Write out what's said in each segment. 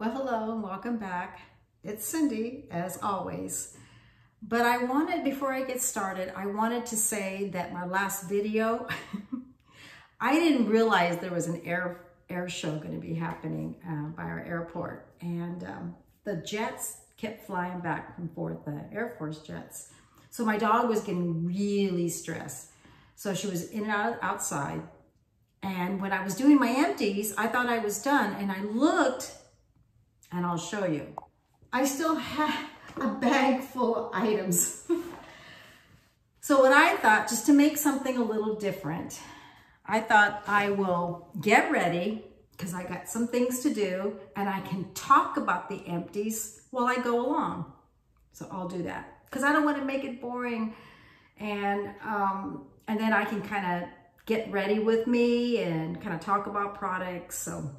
Well, hello and welcome back. It's Cindy, as always. But I wanted, before I get started, I wanted to say that my last video, I didn't realize there was an air, air show going to be happening uh, by our airport. And um, the jets kept flying back and forth, the Air Force jets. So my dog was getting really stressed. So she was in and out outside. And when I was doing my empties, I thought I was done. And I looked and I'll show you. I still have a bag full of items. so what I thought, just to make something a little different, I thought I will get ready because I got some things to do and I can talk about the empties while I go along. So I'll do that because I don't want to make it boring and um, and then I can kind of get ready with me and kind of talk about products. So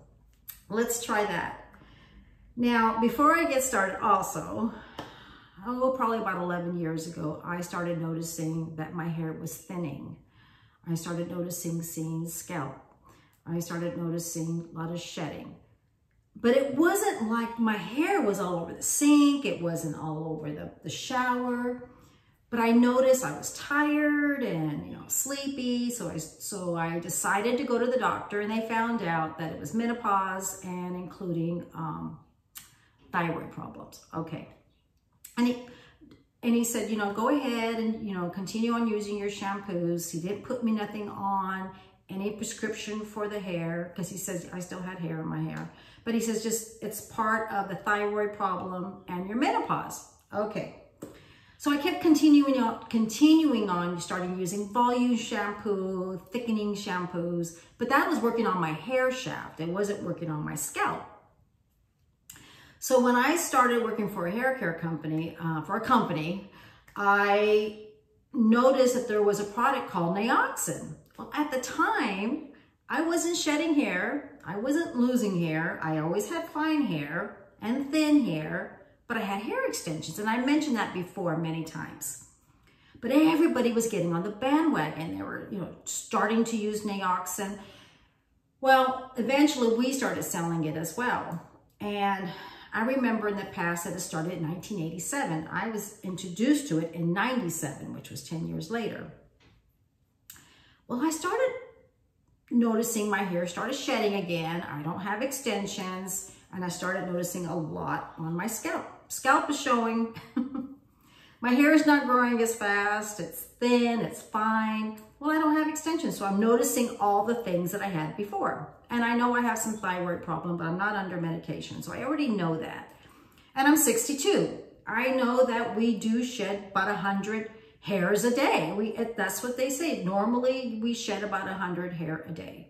let's try that. Now, before I get started also, oh, probably about 11 years ago, I started noticing that my hair was thinning. I started noticing seeing scalp. I started noticing a lot of shedding. But it wasn't like my hair was all over the sink. It wasn't all over the, the shower. But I noticed I was tired and, you know, sleepy. So I, so I decided to go to the doctor and they found out that it was menopause and including um, thyroid problems. Okay. And he, and he said, you know, go ahead and, you know, continue on using your shampoos. He didn't put me nothing on any prescription for the hair because he says I still had hair in my hair. But he says just it's part of the thyroid problem and your menopause. Okay. So I kept continuing on, continuing on, starting using volume shampoo, thickening shampoos, but that was working on my hair shaft. It wasn't working on my scalp. So when I started working for a hair care company, uh, for a company, I noticed that there was a product called Nioxin. Well, at the time, I wasn't shedding hair. I wasn't losing hair. I always had fine hair and thin hair, but I had hair extensions. And I mentioned that before many times. But everybody was getting on the bandwagon. They were, you know, starting to use Nioxin. Well, eventually we started selling it as well. And I remember in the past that it started in 1987. I was introduced to it in 97, which was 10 years later. Well, I started noticing my hair started shedding again. I don't have extensions and I started noticing a lot on my scalp. Scalp is showing. my hair is not growing as fast. It's thin, it's fine. Well, I don't have extensions, so I'm noticing all the things that I had before. And I know I have some thyroid problem, but I'm not under medication. So I already know that. And I'm 62. I know that we do shed about 100 hairs a day. We That's what they say. Normally, we shed about 100 hair a day.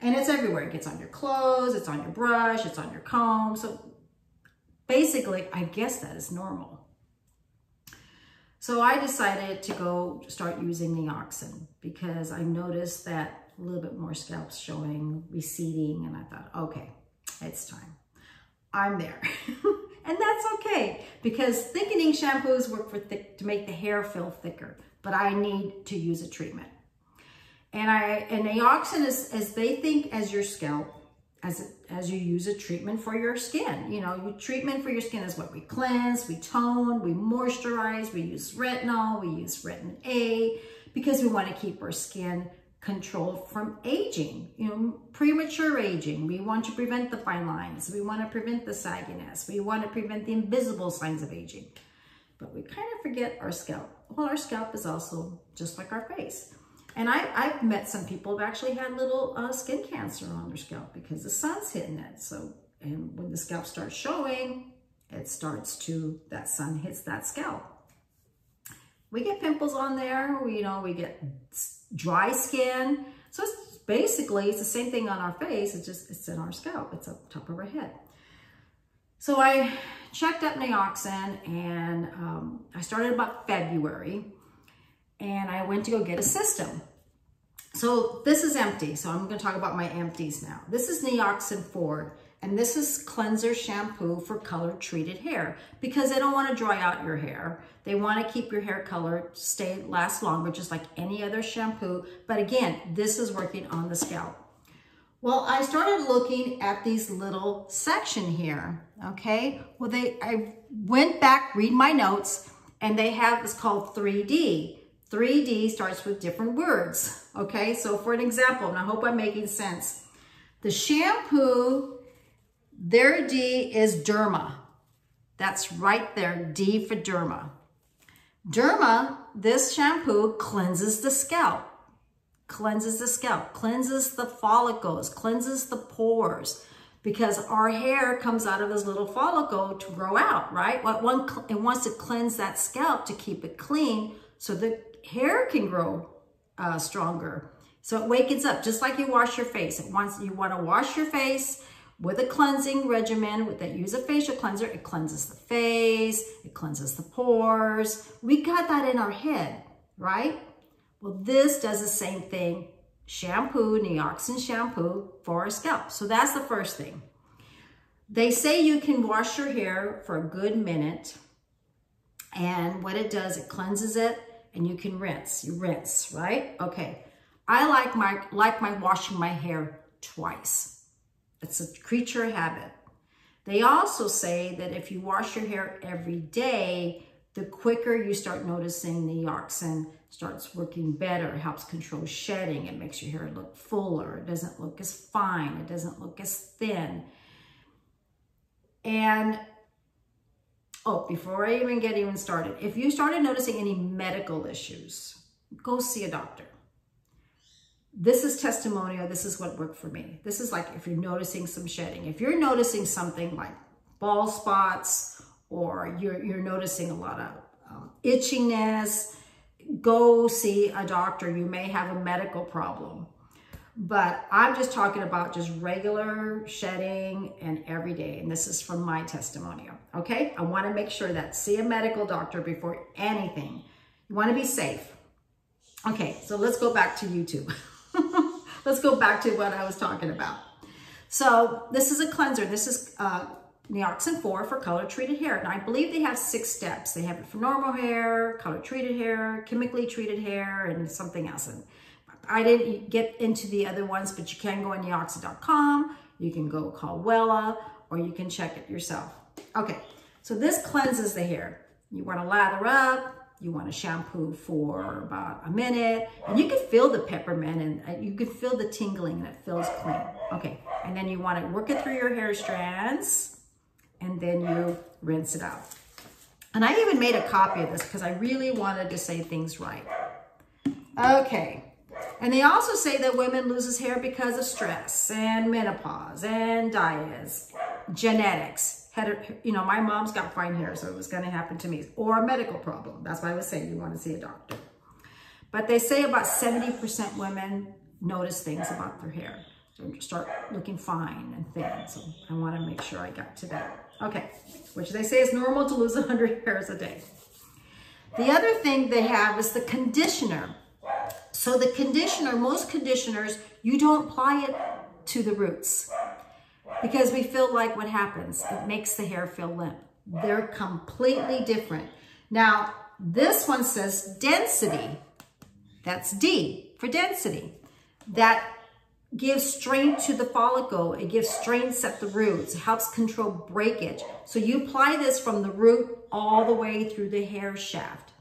And it's everywhere. It gets on your clothes, it's on your brush, it's on your comb. So basically, I guess that is normal. So I decided to go start using Nioxin because I noticed that a little bit more scalps showing, receding, and I thought, okay, it's time. I'm there. and that's okay because thickening shampoos work for thick, to make the hair feel thicker, but I need to use a treatment. And I and Nioxin is as they think as your scalp, as as you use a treatment for your skin. You know, your treatment for your skin is what we cleanse, we tone, we moisturize, we use retinol, we use retin A because we want to keep our skin control from aging, you know, premature aging. We want to prevent the fine lines. We want to prevent the sagginess. We want to prevent the invisible signs of aging. But we kind of forget our scalp. Well, our scalp is also just like our face. And I, have met some people who've actually had little uh, skin cancer on their scalp because the sun's hitting it. So, and when the scalp starts showing, it starts to, that sun hits that scalp. We get pimples on there, we, you know, we get dry skin. So it's basically, it's the same thing on our face, it's just, it's in our scalp, it's up top of our head. So I checked up Nioxin and um, I started about February and I went to go get a system. So this is empty. So I'm going to talk about my empties now. This is Nioxin 4 and this is cleanser shampoo for color treated hair because they don't want to dry out your hair. They want to keep your hair color stay last longer, just like any other shampoo. But again, this is working on the scalp. Well, I started looking at these little section here, okay? Well, they I went back, read my notes, and they have this called 3D. 3D starts with different words, okay? So for an example, and I hope I'm making sense. The shampoo, their D is Derma. That's right there, D for Derma. Derma, this shampoo cleanses the scalp, cleanses the scalp, cleanses the follicles, cleanses the pores, because our hair comes out of this little follicle to grow out, right? What one it wants to cleanse that scalp to keep it clean so the hair can grow uh, stronger. So it wakens up just like you wash your face. It wants you want to wash your face with a cleansing regimen with that use a facial cleanser. It cleanses the face, it cleanses the pores. We got that in our head, right? Well, this does the same thing shampoo, Nioxin shampoo for our scalp. So that's the first thing. They say you can wash your hair for a good minute. And what it does, it cleanses it and you can rinse. You rinse, right? Okay. I like my, like my washing my hair twice. It's a creature habit. They also say that if you wash your hair every day, the quicker you start noticing the Nioxin starts working better. It helps control shedding. It makes your hair look fuller. It doesn't look as fine. It doesn't look as thin. And, oh, before I even get even started, if you started noticing any medical issues, go see a doctor. This is testimonial. This is what worked for me. This is like if you're noticing some shedding. If you're noticing something like ball spots or you're, you're noticing a lot of um, itchiness, go see a doctor. You may have a medical problem. But I'm just talking about just regular shedding and every day. And this is from my testimonial. Okay. I want to make sure that see a medical doctor before anything. You want to be safe. Okay. So let's go back to YouTube. let's go back to what I was talking about. So this is a cleanser. This is uh, Nioxin 4 for color treated hair. And I believe they have six steps. They have it for normal hair, color treated hair, chemically treated hair, and something else. And I didn't get into the other ones, but you can go on nioxin.com. You can go call Wella or you can check it yourself. Okay, so this cleanses the hair. You want to lather up. You want to shampoo for about a minute. And you can feel the peppermint and uh, you can feel the tingling and it feels clean. Okay, and then you want to work it through your hair strands and then you rinse it out. And I even made a copy of this because I really wanted to say things right. Okay. And they also say that women loses hair because of stress and menopause and diets, genetics. Had you know, my mom's got fine hair, so it was going to happen to me. Or a medical problem. That's why I was saying you want to see a doctor. But they say about 70% women notice things about their hair. So start looking fine and thin. So I want to make sure I got to that. Okay, which they say is normal to lose 100 hairs a day. The other thing they have is the conditioner. So the conditioner, most conditioners, you don't apply it to the roots because we feel like what happens, it makes the hair feel limp. They're completely different. Now, this one says density. That's D for density. That gives strength to the follicle. It gives strength at the roots. It helps control breakage. So you apply this from the root all the way through the hair shaft.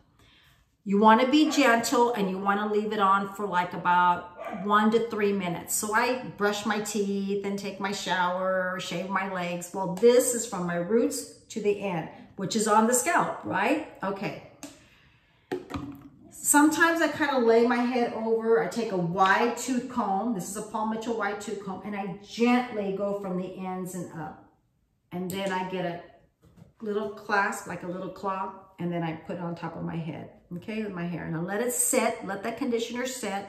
You want to be gentle and you want to leave it on for like about one to three minutes. So I brush my teeth and take my shower, shave my legs. Well, this is from my roots to the end, which is on the scalp, right? Okay. Sometimes I kind of lay my head over. I take a wide tooth comb. This is a Paul Mitchell wide tooth comb. And I gently go from the ends and up. And then I get a little clasp, like a little claw. And then I put it on top of my head, okay, with my hair. And I let it sit, let that conditioner sit.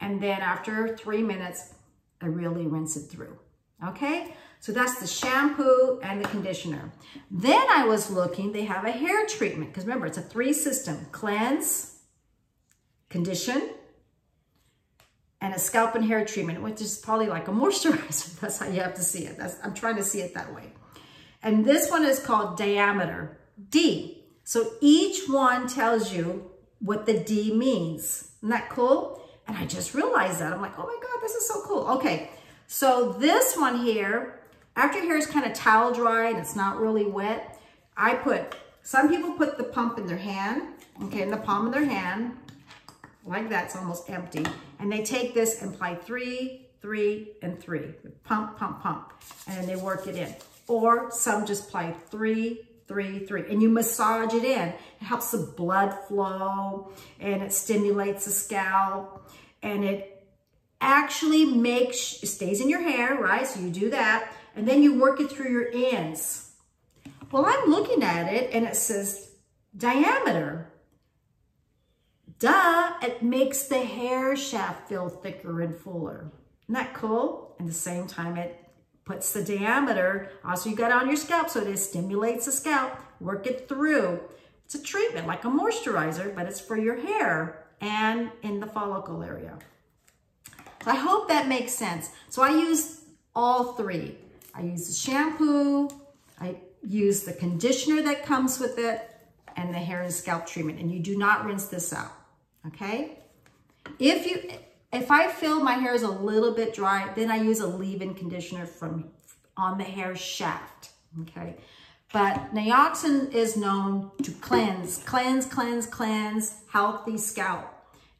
And then after three minutes, I really rinse it through, okay? So that's the shampoo and the conditioner. Then I was looking, they have a hair treatment. Because remember, it's a three system. Cleanse, condition, and a scalp and hair treatment, which is probably like a moisturizer. That's how you have to see it. That's, I'm trying to see it that way. And this one is called diameter, D. So each one tells you what the D means. Isn't that cool? And I just realized that. I'm like, oh my God, this is so cool. Okay, So this one here, after your hair is kind of towel dry and it's not really wet, I put, some people put the pump in their hand, okay, in the palm of their hand, like that, it's almost empty. And they take this and apply three, three, and three. Pump, pump, pump, and they work it in. Or some just apply three, three, three, and you massage it in. It helps the blood flow, and it stimulates the scalp, and it actually makes, it stays in your hair, right? So you do that, and then you work it through your ends. Well, I'm looking at it, and it says diameter. Duh, it makes the hair shaft feel thicker and fuller. Isn't that cool? And at the same time, it puts the diameter, also you got on your scalp, so it stimulates the scalp, work it through. It's a treatment like a moisturizer, but it's for your hair and in the follicle area. So I hope that makes sense. So I use all three. I use the shampoo, I use the conditioner that comes with it, and the hair and scalp treatment. And you do not rinse this out, okay? If you, if I feel my hair is a little bit dry, then I use a leave-in conditioner from on the hair shaft, okay? But Nioxin is known to cleanse, cleanse, cleanse, cleanse, healthy scalp.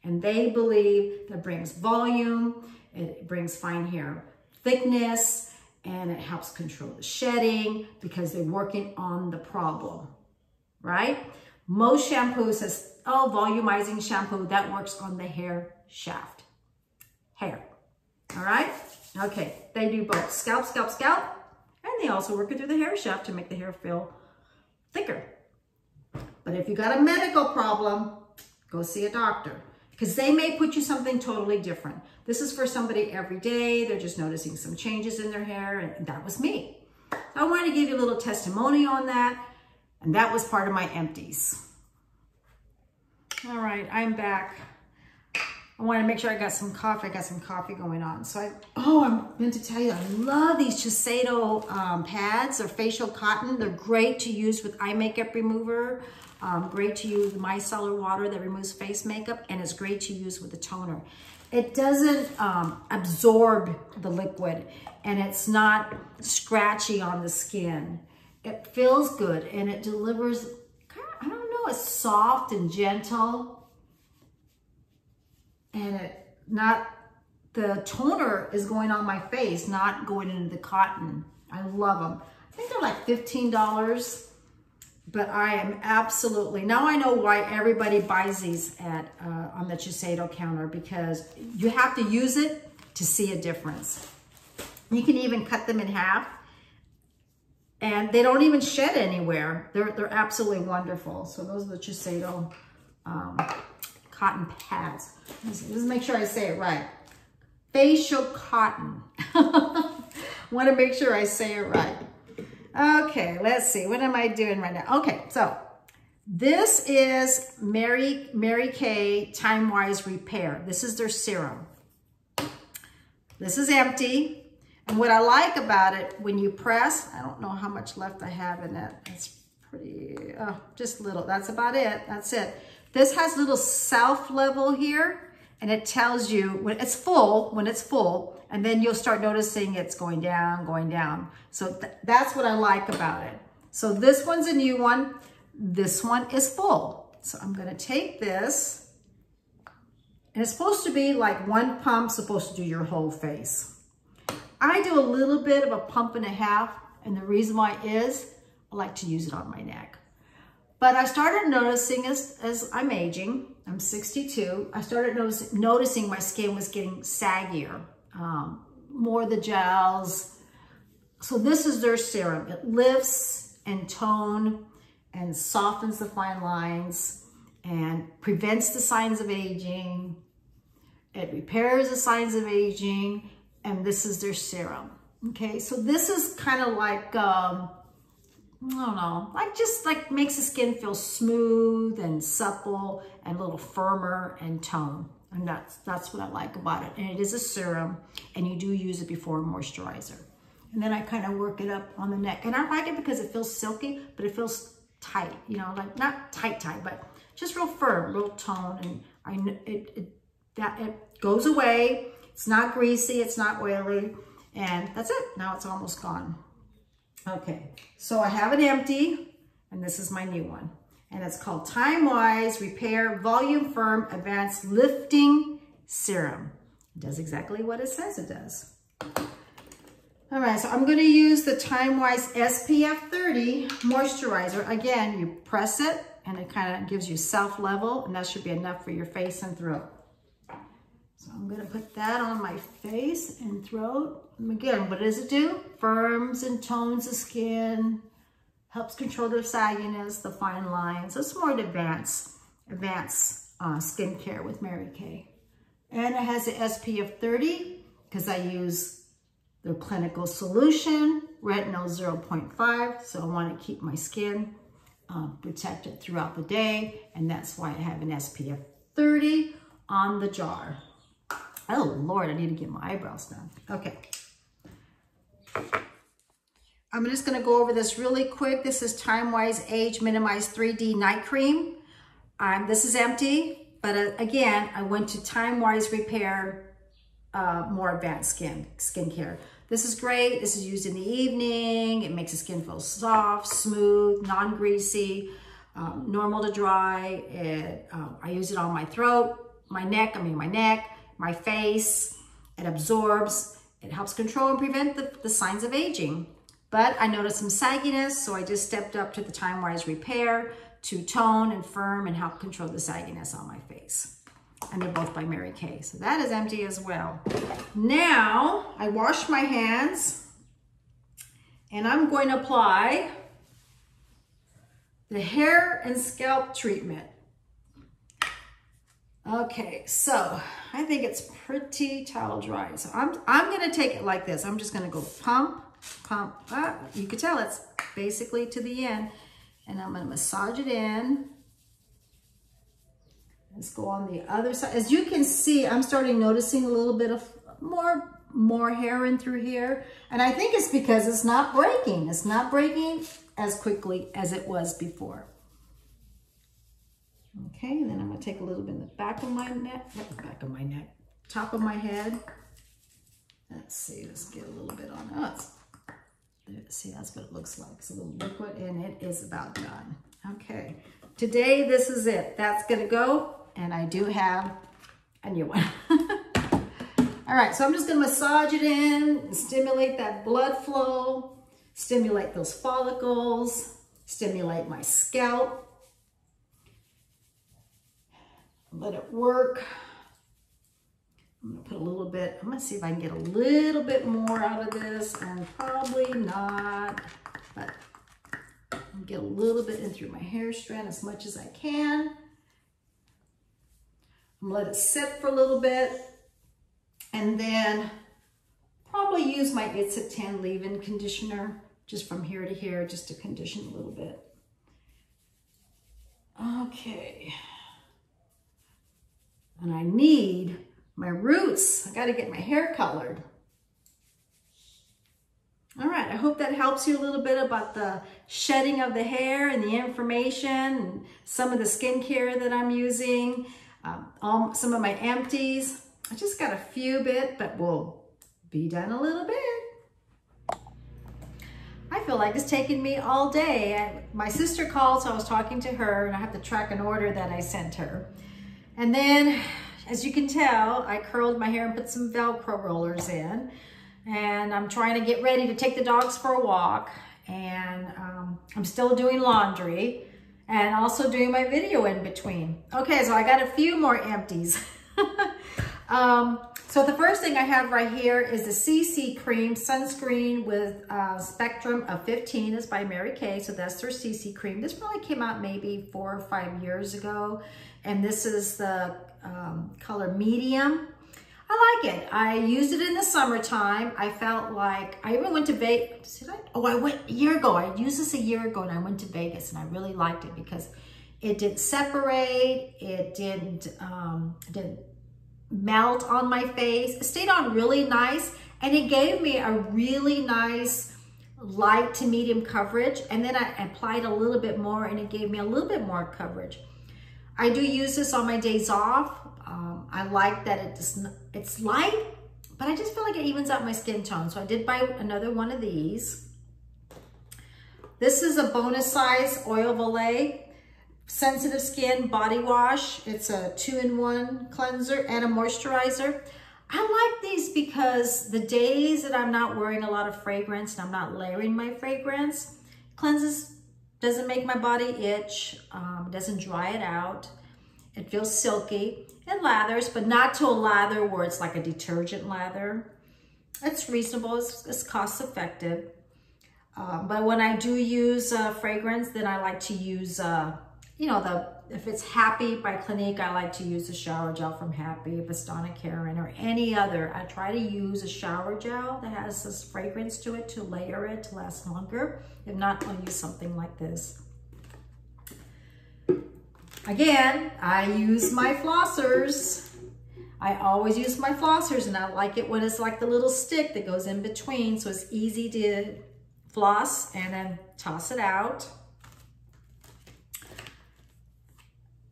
And they believe that brings volume, it brings fine hair thickness, and it helps control the shedding because they're working on the problem, right? Most shampoos says, oh, volumizing shampoo, that works on the hair shaft hair. All right? Okay, they do both scalp, scalp, scalp, and they also work it through the hair shaft to make the hair feel thicker. But if you got a medical problem, go see a doctor because they may put you something totally different. This is for somebody every day. They're just noticing some changes in their hair, and that was me. So I wanted to give you a little testimony on that, and that was part of my empties. All right, I'm back. I want to make sure I got some coffee. I got some coffee going on. So I, oh, I meant to tell you, I love these Shiseido um, pads. They're facial cotton. They're great to use with eye makeup remover. Um, great to use with micellar water that removes face makeup. And it's great to use with a toner. It doesn't um, absorb the liquid and it's not scratchy on the skin. It feels good and it delivers, I don't know, it's soft and gentle and it not the toner is going on my face, not going into the cotton. I love them. I think they're like $15, but I am absolutely, now I know why everybody buys these at uh, on the Shiseido counter because you have to use it to see a difference. You can even cut them in half and they don't even shed anywhere. They're, they're absolutely wonderful. So those are the Shiseido um, cotton pads. Let's, make sure I say it right. Facial cotton. Want to make sure I say it right. Okay, let's see. What am I doing right now? Okay, so this is Mary, Mary Kay Time Wise Repair. This is their serum. This is empty. And what I like about it, when you press, I don't know how much left I have in it. It's pretty, oh, just little. That's about it. That's it. This has little self level here and it tells you when it's full, when it's full, and then you'll start noticing it's going down, going down. So th that's what I like about it. So this one's a new one. This one is full. So I'm gonna take this and it's supposed to be like one pump supposed to do your whole face. I do a little bit of a pump and a half and the reason why is I like to use it on my neck. But I started noticing as, as I'm aging, I'm 62, I started notice, noticing my skin was getting saggier, um, more the gels. So this is their serum. It lifts and tone and softens the fine lines and prevents the signs of aging. It repairs the signs of aging and this is their serum. Okay, so this is kind of like um, I don't know, like just like makes the skin feel smooth and supple and a little firmer and tone. And that's, that's what I like about it. And it is a serum and you do use it before a moisturizer. And then I kind of work it up on the neck. And I like it because it feels silky, but it feels tight, you know, like not tight, tight, but just real firm, real tone. And I, it, it, that, it goes away. It's not greasy. It's not oily. And that's it. Now it's almost gone. Okay, so I have it empty, and this is my new one. And it's called Time Wise Repair Volume Firm Advanced Lifting Serum. It does exactly what it says it does. All right, so I'm gonna use the Time Wise SPF 30 moisturizer. Again, you press it and it kind of gives you self-level and that should be enough for your face and throat. So I'm gonna put that on my face and throat. And again, what does it do? Firms and tones the skin, helps control the sagginess, the fine lines. It's more advanced, advanced uh, skincare with Mary Kay. And it has the SPF 30 because I use the clinical solution, retinol 0.5. So I want to keep my skin uh, protected throughout the day. And that's why I have an SPF 30 on the jar. Oh Lord, I need to get my eyebrows done. Okay. I'm just gonna go over this really quick. This is Time Wise Age Minimize 3D Night Cream. Um, this is empty, but uh, again, I went to Time Wise Repair uh, more advanced skin skincare. This is great. This is used in the evening. It makes the skin feel soft, smooth, non-greasy, um, normal to dry. It, um, I use it on my throat, my neck, I mean my neck, my face. It absorbs. It helps control and prevent the, the signs of aging. But I noticed some sagginess, so I just stepped up to the Time Wise Repair to tone and firm and help control the sagginess on my face and they're both by Mary Kay. So that is empty as well. Now, I wash my hands and I'm going to apply the hair and scalp treatment. Okay, so I think it's pretty towel dry. So I'm, I'm gonna take it like this. I'm just gonna go pump, pump, ah, you can tell it's basically to the end. And I'm gonna massage it in Let's go on the other side. As you can see, I'm starting noticing a little bit of more, more hair in through here. And I think it's because it's not breaking. It's not breaking as quickly as it was before. Okay, and then I'm gonna take a little bit in the back of my neck, back of my neck, top of my head. Let's see, let's get a little bit on us. See, that's what it looks like. It's a little liquid and it is about done. Okay, today this is it. That's gonna go and I do have a new one. All right, so I'm just gonna massage it in, stimulate that blood flow, stimulate those follicles, stimulate my scalp. Let it work. I'm gonna put a little bit, I'm gonna see if I can get a little bit more out of this and probably not, but get a little bit in through my hair strand as much as I can. I'm Let it sit for a little bit and then probably use my It's a 10 leave-in conditioner just from here to here just to condition a little bit. Okay. And I need my roots. I got to get my hair colored. All right, I hope that helps you a little bit about the shedding of the hair and the information and some of the skincare that I'm using. Um, all, some of my empties. I just got a few bit, but we'll be done a little bit. I feel like it's taken me all day. I, my sister called, so I was talking to her, and I have to track an order that I sent her. And then, as you can tell, I curled my hair and put some Velcro rollers in. And I'm trying to get ready to take the dogs for a walk. And um, I'm still doing laundry and also doing my video in between. Okay, so I got a few more empties. um, so the first thing I have right here is the CC Cream Sunscreen with a Spectrum of 15. It's by Mary Kay, so that's their CC Cream. This probably came out maybe four or five years ago. And this is the um, color medium. I like it. I used it in the summertime. I felt like, I even went to Vegas. Did I? Oh, I went a year ago. I used this a year ago and I went to Vegas and I really liked it because it didn't separate. It didn't, um, didn't melt on my face. It stayed on really nice and it gave me a really nice light to medium coverage. And then I applied a little bit more and it gave me a little bit more coverage. I do use this on my days off. Um, I like that it's, it's light, but I just feel like it evens out my skin tone. So I did buy another one of these. This is a bonus size Oil Olay sensitive skin body wash. It's a two-in-one cleanser and a moisturizer. I like these because the days that I'm not wearing a lot of fragrance and I'm not layering my fragrance, cleanses, doesn't make my body itch, um, doesn't dry it out. It feels silky. It lathers, but not to a lather where it's like a detergent lather. It's reasonable, it's, it's cost effective. Uh, but when I do use uh, fragrance, then I like to use uh, you know, the if it's Happy by Clinique, I like to use a shower gel from Happy. Donna Karan or any other, I try to use a shower gel that has this fragrance to it to layer it to last longer. If not, I'll use something like this. Again, I use my flossers. I always use my flossers and I like it when it's like the little stick that goes in between so it's easy to floss and then toss it out.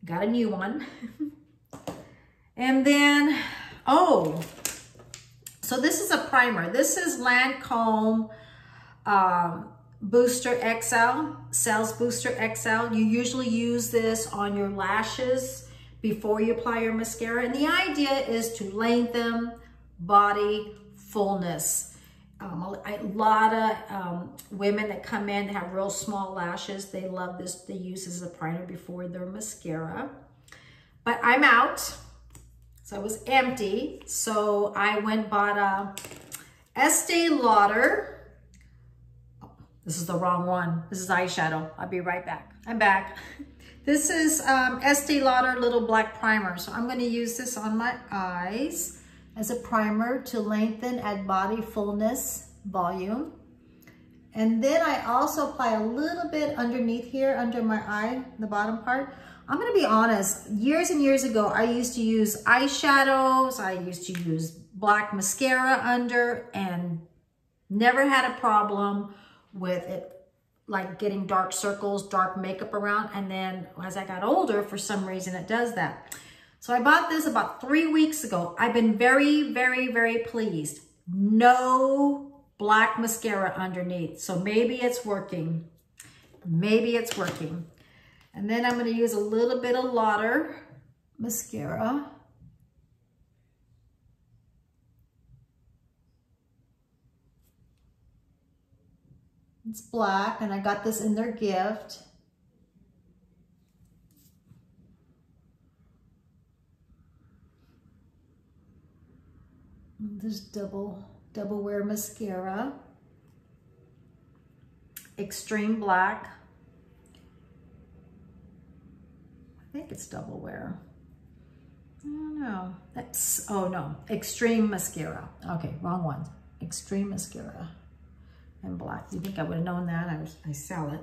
Got a new one. and then, oh, so this is a primer. This is Lancome um, Booster XL, Cils Booster XL. You usually use this on your lashes before you apply your mascara. And the idea is to lengthen body fullness. Um, a, lot of um, women that come in have real small lashes. They love this. They use this as a primer before their mascara. But I'm out. So I was empty. So I went bought a Estee Lauder. This is the wrong one. This is eyeshadow. I'll be right back. I'm back. This is um, Estee Lauder Little Black Primer. So I'm going to use this on my eyes as a primer to lengthen, add body fullness, volume. And then I also apply a little bit underneath here, under my eye, the bottom part. I'm gonna be honest, years and years ago, I used to use eyeshadows, I used to use black mascara under and never had a problem with it like getting dark circles, dark makeup around. And then as I got older, for some reason it does that. So I bought this about three weeks ago. I've been very, very, very pleased. No black mascara underneath. So maybe it's working. Maybe it's working. And then I'm going to use a little bit of Lauder mascara. It's black and I got this in their gift. This double, double wear mascara. Extreme black. I think it's double wear. I don't know. That's, oh no, extreme mascara. Okay, wrong one. Extreme mascara and black. You think I would have known that? I, was, I sell it.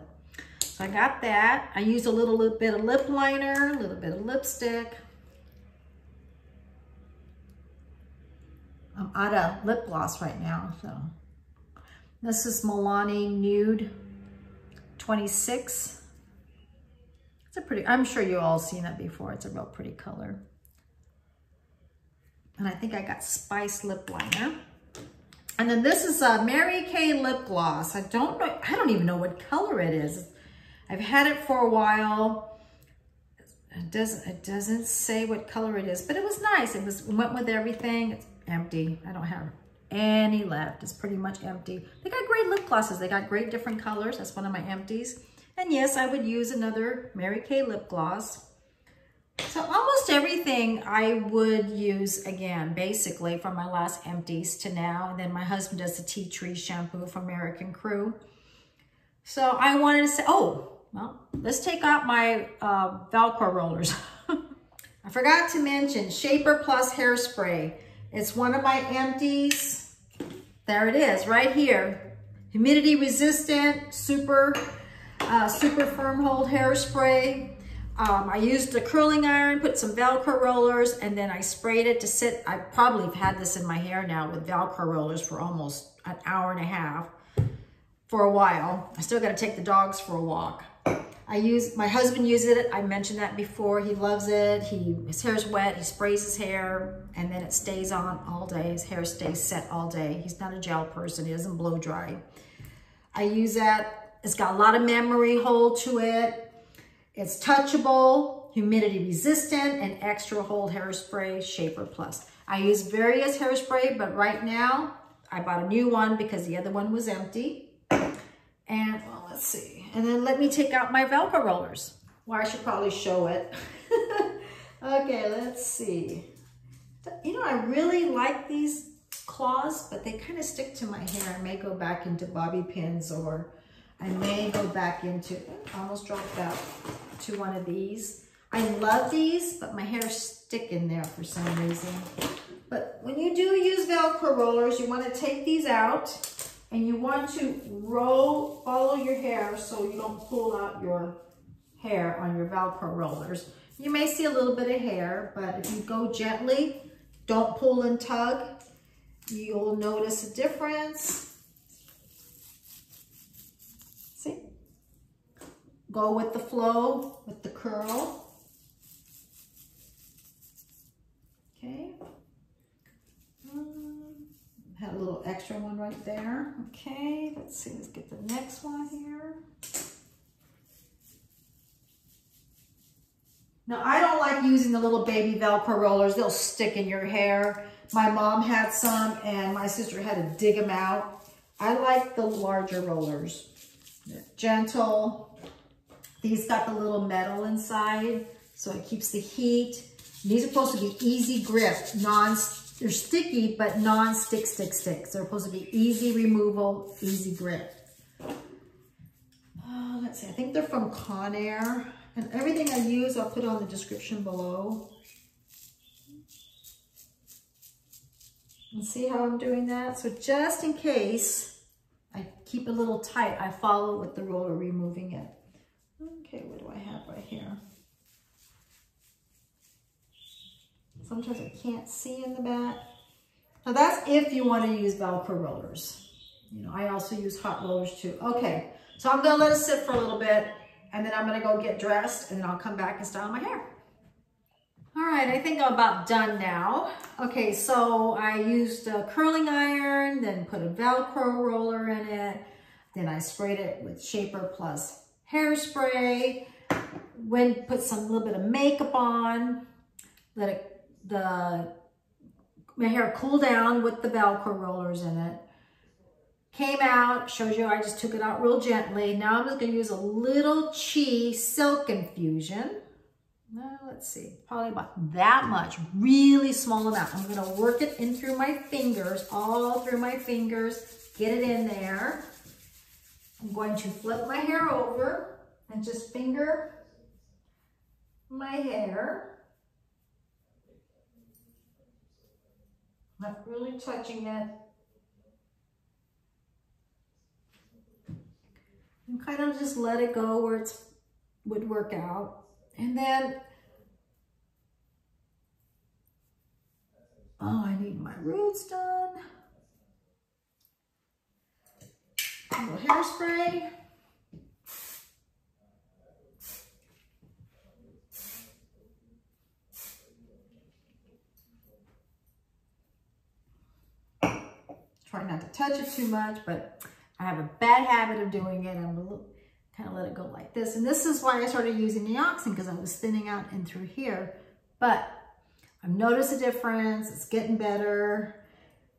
So I got that. I used a little, little bit of lip liner, a little bit of lipstick. Out of lip gloss right now, so. This is Milani Nude 26. It's a pretty, I'm sure you all seen it before. It's a real pretty color. And I think I got Spice Lip Liner. And then this is a Mary Kay Lip Gloss. I don't know, I don't even know what color it is. I've had it for a while. It doesn't, it doesn't say what color it is, but it was nice. It was went with everything. It's empty. I don't have any left. It's pretty much empty. They got great lip glosses. They got great different colors. That's one of my empties. And yes, I would use another Mary Kay lip gloss. So almost everything I would use again, basically from my last empties to now. And then my husband does the tea tree shampoo from American Crew. So I wanted to say, oh, well, let's take out my uh, Velcro rollers. I forgot to mention Shaper Plus Hairspray. It's one of my empties. There it is, right here. Humidity resistant, super, uh, super firm hold hairspray. Um, I used a curling iron, put some Velcro rollers, and then I sprayed it to sit. I probably have had this in my hair now with Velcro rollers for almost an hour and a half for a while. I still got to take the dogs for a walk. I use, my husband uses it. I mentioned that before. He loves it. He, his hair's wet. He sprays his hair and then it stays on all day. His hair stays set all day. He's not a gel person. He doesn't blow dry. I use that. It's got a lot of memory hold to it. It's touchable, humidity resistant, and extra hold hairspray, Shaper Plus. I use various hairspray, but right now I bought a new one because the other one was empty. And well, let's see. And then let me take out my Velcro rollers. Well, I should probably show it. okay, let's see. You know, I really like these claws, but they kind of stick to my hair. I may go back into bobby pins or I may go back into, almost dropped out, to one of these. I love these, but my hair stick in there for some reason. But when you do use Velcro rollers, you want to take these out and you want to roll, follow your hair so you don't pull out your hair on your Velcro rollers. You may see a little bit of hair, but if you go gently, don't pull and tug, you'll notice a difference. See? Go with the flow, with the curl. Okay. Had a little extra one right there. Okay, let's see, let's get the next one here. Now, I don't like using the little baby Velcro rollers. They'll stick in your hair. My mom had some and my sister had to dig them out. I like the larger rollers. They're gentle. These got the little metal inside, so it keeps the heat. These are supposed to be easy grip, non, they're sticky, but non-stick, stick, stick. So they're supposed to be easy removal, easy grip. Uh, let's see, I think they're from Conair. And everything I use, I'll put on the description below. And see how I'm doing that? So just in case I keep a little tight, I follow with the roller removing it. Okay, what do I have right here? Sometimes I can't see in the back. Now that's if you want to use Velcro rollers. You know, I also use hot rollers too. Okay, so I'm gonna let it sit for a little bit and then I'm gonna go get dressed and then I'll come back and style my hair. All right, I think I'm about done now. Okay, so I used a curling iron, then put a Velcro roller in it. Then I sprayed it with Shaper Plus hairspray. When put some little bit of makeup on, let it, the, my hair cool down with the Velcro rollers in it. Came out, shows you I just took it out real gently. Now I'm just gonna use a little Chi Silk Infusion. Now, let's see, probably about that much, really small amount. I'm gonna work it in through my fingers, all through my fingers, get it in there. I'm going to flip my hair over and just finger my hair. Not really touching it. And kind of just let it go where it would work out. And then, oh, I need my roots done. A little hairspray. Try not to touch it too much, but I have a bad habit of doing it. I'm little, kind of let it go like this. And this is why I started using Nioxin because I was thinning out in through here. But I've noticed a difference. It's getting better.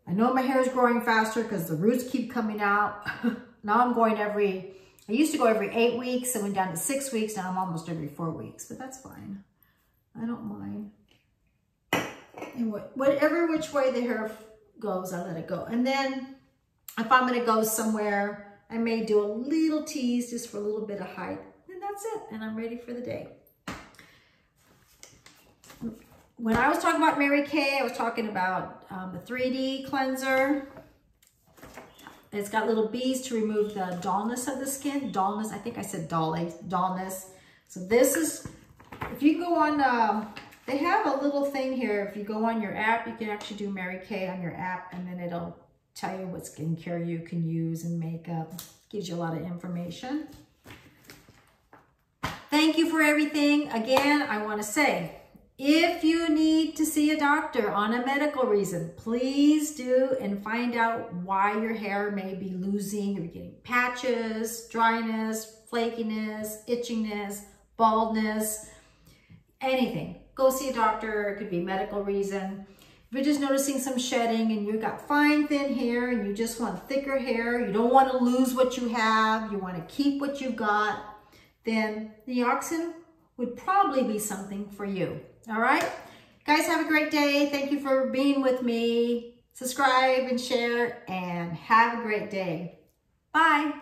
I know my hair is growing faster because the roots keep coming out. now I'm going every, I used to go every eight weeks. I went down to six weeks. Now I'm almost every four weeks, but that's fine. I don't mind. And what, whatever which way the hair goes, I let it go. And then if I'm to go somewhere I may do a little tease just for a little bit of height. And that's it. And I'm ready for the day. When I was talking about Mary Kay, I was talking about um, the 3D cleanser. It's got little beads to remove the dullness of the skin. Dullness, I think I said dull, dullness. So this is, if you go on, um, they have a little thing here. If you go on your app, you can actually do Mary Kay on your app and then it'll tell you what skincare you can use and makeup. Gives you a lot of information. Thank you for everything. Again, I want to say, if you need to see a doctor on a medical reason, please do and find out why your hair may be losing. You're getting patches, dryness, flakiness, itchiness, baldness, anything. Go see a doctor. It could be medical reason. If you're just noticing some shedding and you've got fine, thin hair and you just want thicker hair, you don't want to lose what you have, you want to keep what you've got, then Nioxin would probably be something for you. All right? Guys, have a great day. Thank you for being with me. Subscribe and share and have a great day. Bye.